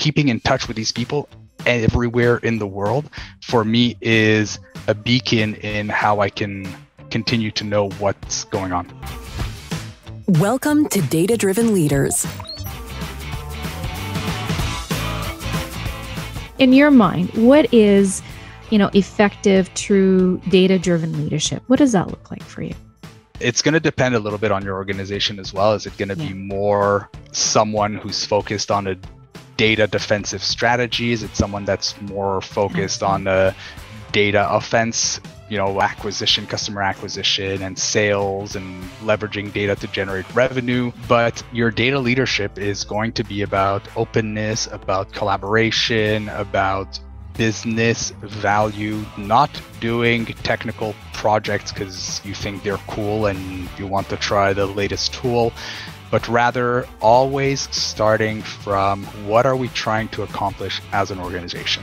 keeping in touch with these people everywhere in the world for me is a beacon in how I can continue to know what's going on. Welcome to Data Driven Leaders. In your mind, what is, you know, effective, true data-driven leadership? What does that look like for you? It's going to depend a little bit on your organization as well. Is it going to yeah. be more someone who's focused on a data defensive strategies. It's someone that's more focused mm-hmm. on a data offense, you know, acquisition, customer acquisition, and sales, and leveraging data to generate revenue. But your data leadership is going to be about openness, about collaboration, about business value, not doing technical projects because you think they're cool and you want to try the latest tool, but rather always starting from what are we trying to accomplish as an organization.